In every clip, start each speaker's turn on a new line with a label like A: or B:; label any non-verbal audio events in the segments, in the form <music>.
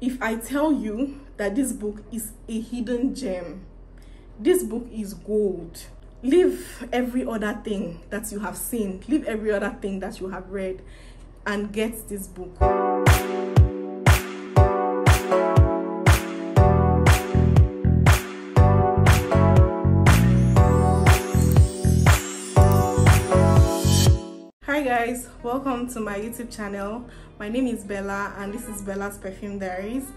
A: if i tell you that this book is a hidden gem this book is gold. Leave every other thing that you have seen leave every other thing that you have read and get this book guys welcome to my youtube channel my name is bella and this is bella's perfume diaries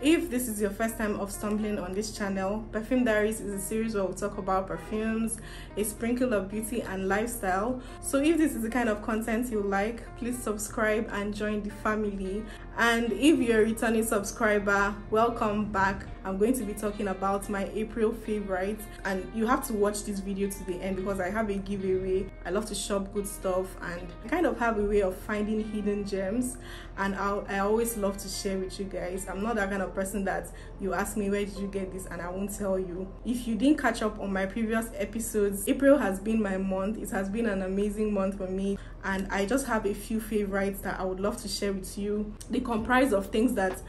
A: if this is your first time of stumbling on this channel, Perfume Diaries is a series where we talk about perfumes, a sprinkle of beauty and lifestyle. So if this is the kind of content you like, please subscribe and join the family. And if you're a returning subscriber, welcome back. I'm going to be talking about my April favorites and you have to watch this video to the end because I have a giveaway. I love to shop good stuff and I kind of have a way of finding hidden gems and I'll, I always love to share with you guys. I'm not that kind of person that you ask me where did you get this and I won't tell you. If you didn't catch up on my previous episodes, April has been my month. It has been an amazing month for me and I just have a few favorites that I would love to share with you. They comprise of things that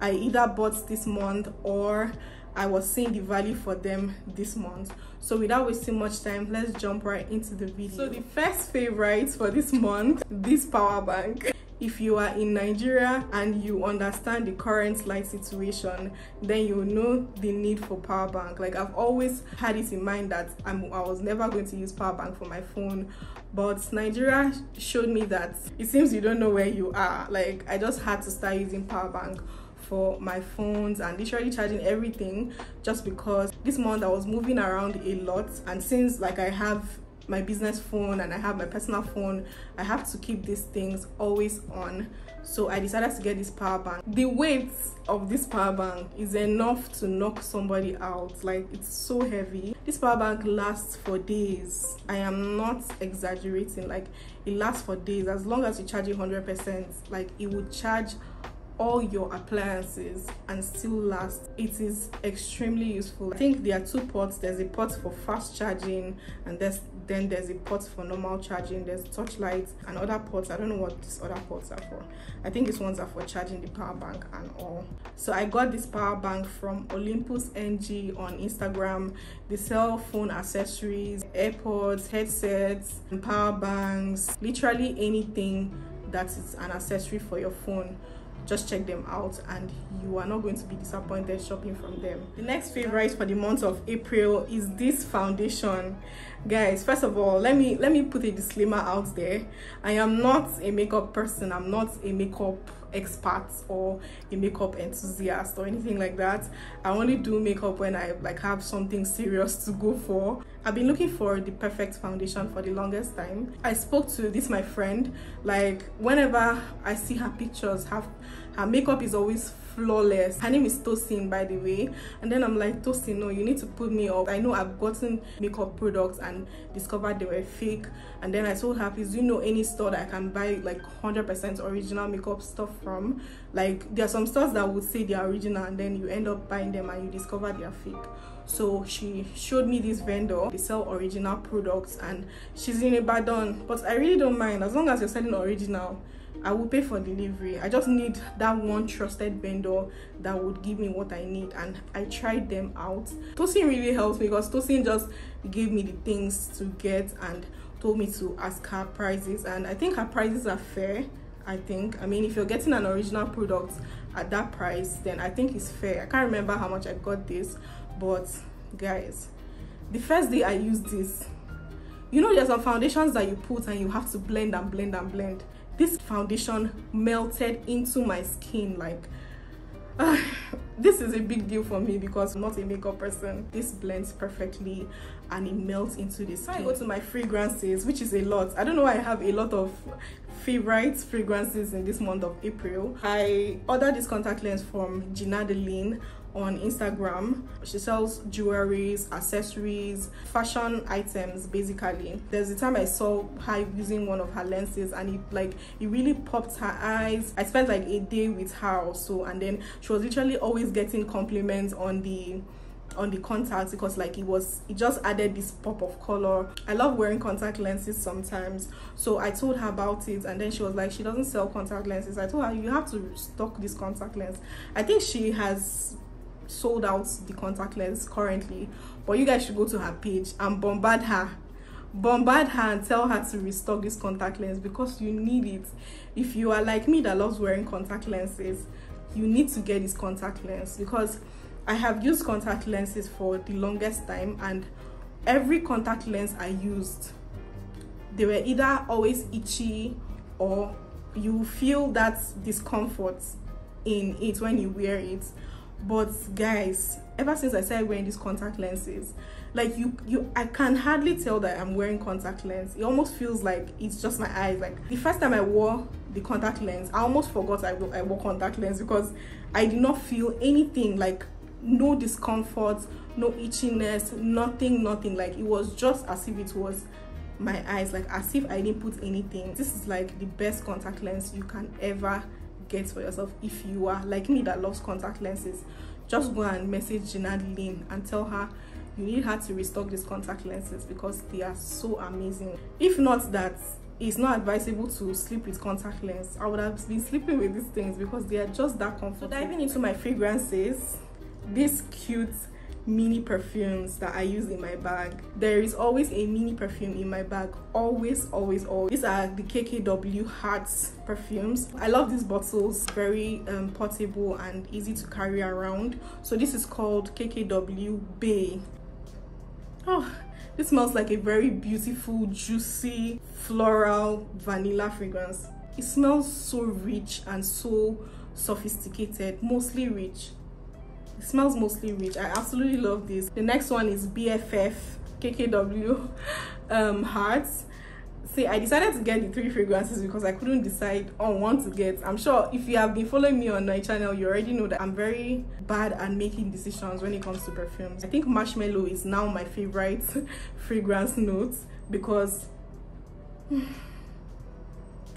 A: I either bought this month or I was seeing the value for them this month. So without wasting much time, let's jump right into the video. So the first favorite for this month, this power bank if you are in Nigeria and you understand the current light situation, then you know the need for power bank. Like I've always had it in mind that I'm, I was never going to use power bank for my phone, but Nigeria showed me that it seems you don't know where you are. Like I just had to start using power bank for my phones and literally charging everything just because this month I was moving around a lot and since like I have my business phone and I have my personal phone, I have to keep these things always on. So I decided to get this power bank. The weight of this power bank is enough to knock somebody out. Like it's so heavy. This power bank lasts for days. I am not exaggerating. Like it lasts for days. As long as you charge it 100%, like it would charge all your appliances and still last it is extremely useful i think there are two ports there's a port for fast charging and there's then there's a port for normal charging there's touch lights and other ports. I don't know what these other ports are for. I think these ones are for charging the power bank and all. So i got this power bank from olympus ng on instagram. They sell phone accessories airpods headsets power banks literally anything that is an accessory for your phone just check them out and you are not going to be disappointed shopping from them. The next favorite for the month of april is this foundation. Guys first of all let me let me put a disclaimer out there. I am not a makeup person. I'm not a makeup expert or a makeup enthusiast or anything like that. I only do makeup when i like have something serious to go for i've been looking for the perfect foundation for the longest time. I spoke to this my friend like whenever i see her pictures have her makeup is always flawless. Her name is tosin by the way. And then i'm like tosin no you need to put me up. I know i've gotten makeup products and discovered they were fake. And then i told her please you know any store that i can buy like 100 percent original makeup stuff from? Like there are some stores that would say they are original and then you end up buying them and you discover they are fake. So she showed me this vendor. They sell original products and she's in a bad ibadan. But i really don't mind. As long as you're selling original I will pay for delivery. I just need that one trusted vendor that would give me what I need, and I tried them out. Tosin really helped me because Tosin just gave me the things to get and told me to ask her prices, and I think her prices are fair. I think. I mean, if you're getting an original product at that price, then I think it's fair. I can't remember how much I got this, but guys, the first day I used this, you know, there's some foundations that you put and you have to blend and blend and blend this foundation melted into my skin like uh, <sighs> this is a big deal for me because I'm not a makeup person. This blends perfectly and it melts into the skin. I go to my fragrances, which is a lot. I don't know why I have a lot of favorite fragrances in this month of April. I ordered this contact lens from Gina Deline on Instagram. She sells jewelries, accessories, fashion items basically. There's a time I saw her using one of her lenses and it like it really popped her eyes. I spent like a day with her or so and then she was literally always getting compliments on the on the contacts because like it was it just added this pop of color. I love wearing contact lenses sometimes. So i told her about it and then she was like she doesn't sell contact lenses. I told her you have to stock this contact lens. I think she has sold out the contact lens currently but you guys should go to her page and bombard her. Bombard her and tell her to restock this contact lens because you need it. If you are like me that loves wearing contact lenses you need to get this contact lens because I have used contact lenses for the longest time and every contact lens I used they were either always itchy or you feel that discomfort in it when you wear it. But guys ever since I started wearing these contact lenses like you you I can hardly tell that I'm wearing contact lens. It almost feels like it's just my eyes. Like the first time I wore the contact lens I almost forgot I, I wore contact lens because I did not feel anything like no discomfort no itchiness nothing nothing. Like it was just as if it was my eyes. Like as if i didn't put anything. This is like the best contact lens you can ever get for yourself if you are like me that loves contact lenses. Just go and message Gina Lynn and tell her you need her to restock these contact lenses because they are so amazing. If not that it's not advisable to sleep with contact lens. I would have been sleeping with these things because they are just that comfortable. so diving into my fragrances these cute mini perfumes that I use in my bag. There is always a mini perfume in my bag. Always, always, always. These are the KKW Hearts perfumes. I love these bottles. Very um, portable and easy to carry around. So this is called KKW BAE. Oh, this smells like a very beautiful, juicy, floral vanilla fragrance. It smells so rich and so sophisticated, mostly rich it smells mostly rich. I absolutely love this. The next one is bff kkw um hearts. See i decided to get the three fragrances because i couldn't decide on one to get. I'm sure if you have been following me on my channel you already know that i'm very bad at making decisions when it comes to perfumes. I think marshmallow is now my favorite <laughs> fragrance note because <sighs>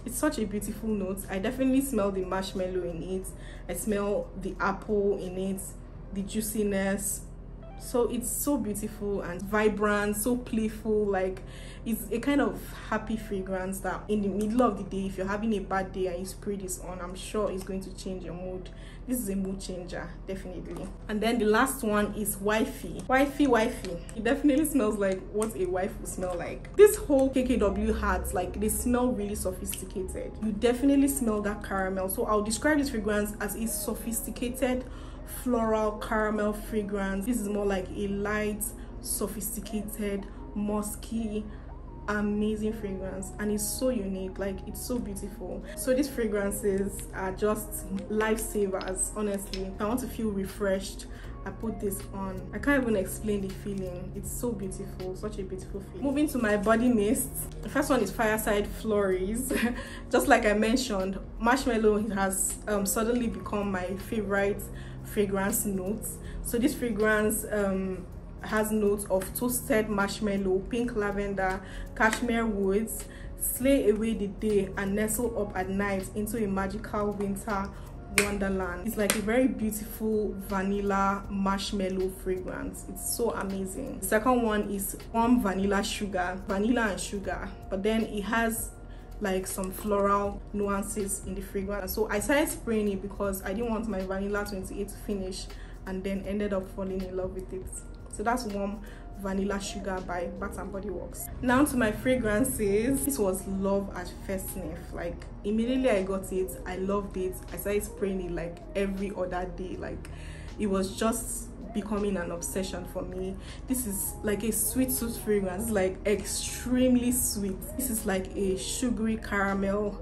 A: it's such a beautiful note. I definitely smell the marshmallow in it. I smell the apple in it the juiciness. So it's so beautiful and vibrant so playful like it's a kind of happy fragrance that in the middle of the day if you're having a bad day and you spray this on i'm sure it's going to change your mood. This is a mood changer definitely. And then the last one is wifey. Wifey wifey. It definitely smells like what a wife would smell like. This whole kkw hearts like they smell really sophisticated. You definitely smell that caramel. So i'll describe this fragrance as a sophisticated floral caramel fragrance this is more like a light sophisticated musky amazing fragrance and it's so unique like it's so beautiful so these fragrances are just lifesavers honestly if i want to feel refreshed I put this on. I can't even explain the feeling. It's so beautiful, such a beautiful feeling. Moving to my body mist. The first one is Fireside Flurries. <laughs> Just like I mentioned, marshmallow has um, suddenly become my favorite fragrance notes. So this fragrance um, has notes of toasted marshmallow pink lavender cashmere woods slay away the day and nestle up at night into a magical winter wonderland. It's like a very beautiful vanilla marshmallow fragrance. It's so amazing. The second one is warm vanilla sugar vanilla and sugar but then it has like some floral nuances in the fragrance. So i started spraying it because i didn't want my vanilla 28 to finish and then ended up falling in love with it. So that's warm vanilla sugar by bath and body works. Now to my fragrances. This was love at first sniff. Like immediately i got it i loved it. I started spraying it like every other day. Like it was just becoming an obsession for me. This is like a sweet sweet fragrance. Like extremely sweet. This is like a sugary caramel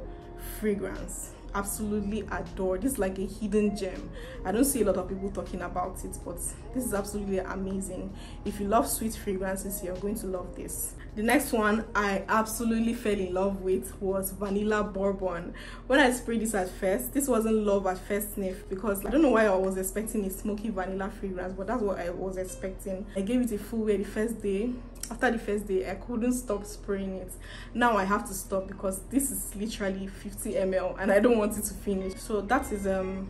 A: fragrance absolutely adore this is like a hidden gem. I don't see a lot of people talking about it but this is absolutely amazing. If you love sweet fragrances you're going to love this. The next one i absolutely fell in love with was vanilla bourbon. When i sprayed this at first this wasn't love at first sniff because i don't know why i was expecting a smoky vanilla fragrance but that's what i was expecting. I gave it a full wear the first day after the first day i couldn't stop spraying it. Now i have to stop because this is literally 50 ml and i don't want it to finish. So that is um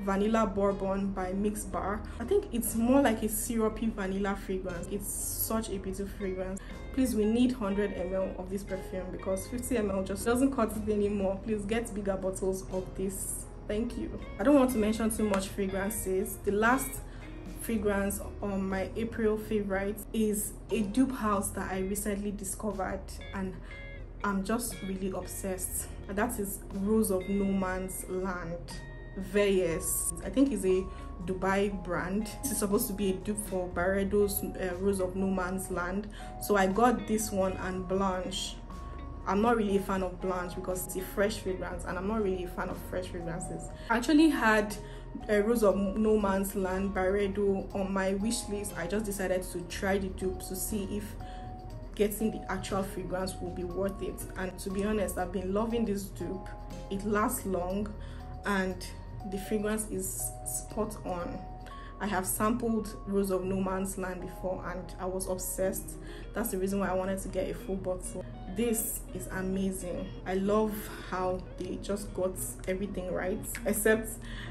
A: vanilla bourbon by mix bar. I think it's more like a syrupy vanilla fragrance. It's such a beautiful fragrance. Please we need 100 ml of this perfume because 50 ml just doesn't cut it anymore. Please get bigger bottles of this. Thank you. I don't want to mention too much fragrances. The last fragrance on my april favorite is a dupe house that i recently discovered and i'm just really obsessed that is rose of no man's land Veyes. I think it's a Dubai brand. It's supposed to be a dupe for Byredo's uh, Rose of No Man's Land. So I got this one and Blanche. I'm not really a fan of Blanche because it's a fresh fragrance and I'm not really a fan of fresh fragrances. I actually had Uh, a Rose of No Man's Land Byredo on my wish list. I just decided to try the dupe to see if getting the actual fragrance will be worth it. And to be honest, I've been loving this dupe. It lasts long and the fragrance is spot on I have sampled Rose of No Man's Land before and I was obsessed. That's the reason why I wanted to get a full bottle. This is amazing. I love how they just got everything right. Except,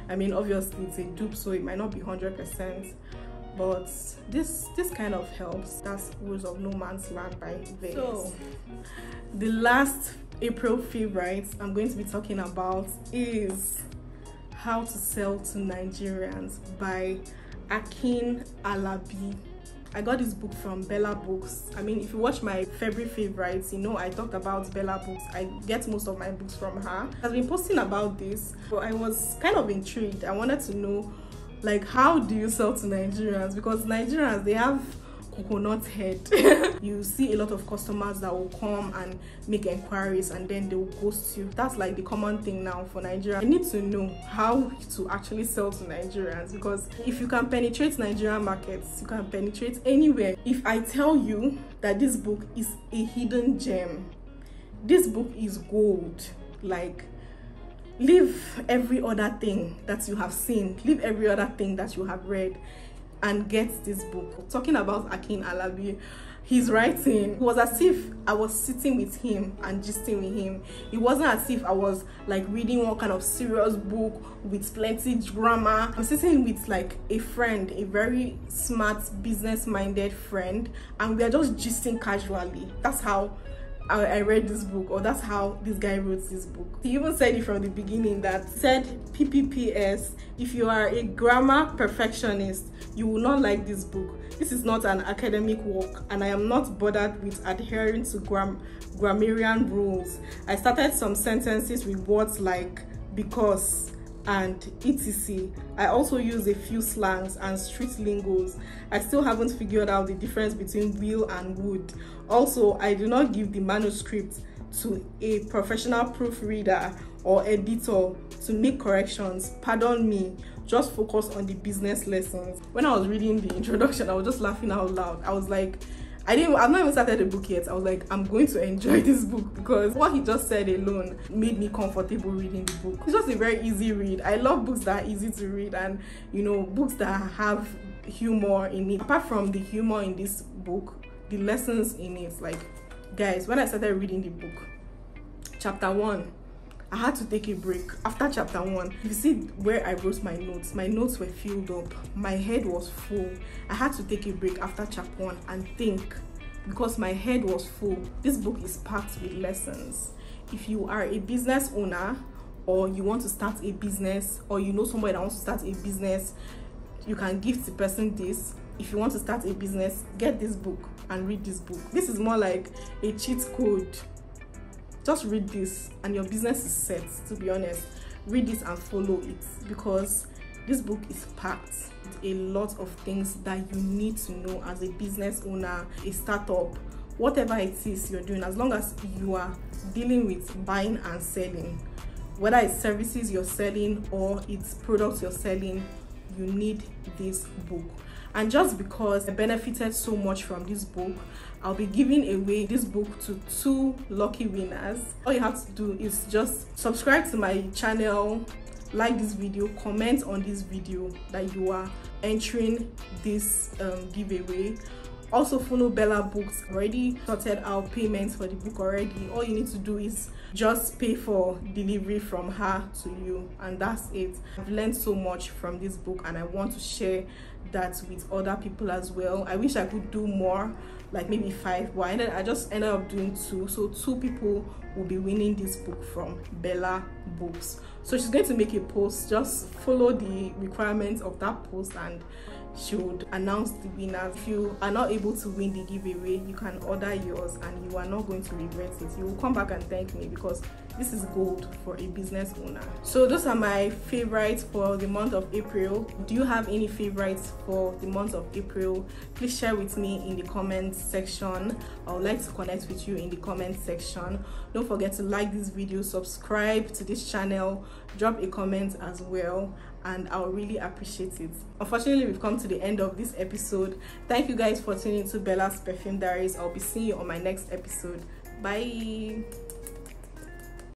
A: I mean, obviously it's a dupe, so it might not be 100%. But this this kind of helps. That's Rose of No Man's Land by Veyes. So, the last April favorite I'm going to be talking about is how to Sell to Nigerians by Akin Alabi. I got this book from Bella Books. I mean, if you watch my February favorites, you know I talked about Bella Books. I get most of my books from her. I've been posting about this, but I was kind of intrigued. I wanted to know, like, how do you sell to Nigerians? Because Nigerians, they have coconut head <laughs> you see a lot of customers that will come and make inquiries and then they will ghost you. That's like the common thing now for nigeria. I need to know how to actually sell to nigerians because if you can penetrate nigerian markets you can penetrate anywhere. If i tell you that this book is a hidden gem this book is gold. Like leave every other thing that you have seen leave every other thing that you have read and get this book. Talking about Akin Alabi, his writing it was as if I was sitting with him and gisting with him. It wasn't as if I was like reading one kind of serious book with plenty grammar. I'm sitting with like a friend, a very smart, business-minded friend, and we are just gisting casually. That's how I, I read this book or that's how this guy wrote this book. He even said it from the beginning that said ppps if you are a grammar perfectionist you will not like this book. This is not an academic work and i am not bothered with adhering to gram grammarian rules. I started some sentences with words like because and etc. I also use a few slangs and street lingos. I still haven't figured out the difference between will and would. Also, I do not give the manuscript to a professional proofreader or editor to make corrections. Pardon me, just focus on the business lessons. When I was reading the introduction, I was just laughing out loud. I was like, I didn't I've not even started the book yet. I was like, I'm going to enjoy <laughs> this book because what he just said alone made me comfortable reading the book. It's just a very easy read. I love books that are easy to read and you know books that have humor in it. Apart from the humor in this book, the lessons in it, like guys, when I started reading the book, chapter one I had to take a break after chapter one. You see where I wrote my notes, my notes were filled up, my head was full. I had to take a break after chapter one and think because my head was full. This book is packed with lessons. If you are a business owner or you want to start a business or you know somebody that wants to start a business, you can give the person this. If you want to start a business, get this book and read this book. This is more like a cheat code just read this and your business is set to be honest read this and follow it. Because this book is packed with a lot of things that you need to know as a business owner a startup whatever it is you're doing as long as you are dealing with buying and selling. Whether it's services you're selling or it's products you're selling you need this book and just because I benefited so much from this book I'll be giving away this book to two lucky winners. All you have to do is just subscribe to my channel like this video comment on this video that you are entering this um, giveaway also follow bella books already sorted out payments for the book already. All you need to do is just pay for delivery from her to you and that's it. I've learned so much from this book and i want to share that with other people as well. I wish i could do more like maybe five. But I, ended, I just ended up doing two. So two people will be winning this book from bella books. So she's going to make a post. Just follow the requirements of that post and she would announce the winners. If you are not able to win the giveaway you can order yours and you are not going to regret it. You will come back and thank me because this is gold for a business owner. So those are my favorites for the month of april. Do you have any favorites for the month of april? Please share with me in the comment section. I would like to connect with you in the comment section. Don't forget to like this video subscribe to this channel drop a comment as well and I'll really appreciate it. Unfortunately, we've come to the end of this episode. Thank you guys for tuning to Bella's Perfume Diaries. I'll be seeing you on my next episode. Bye.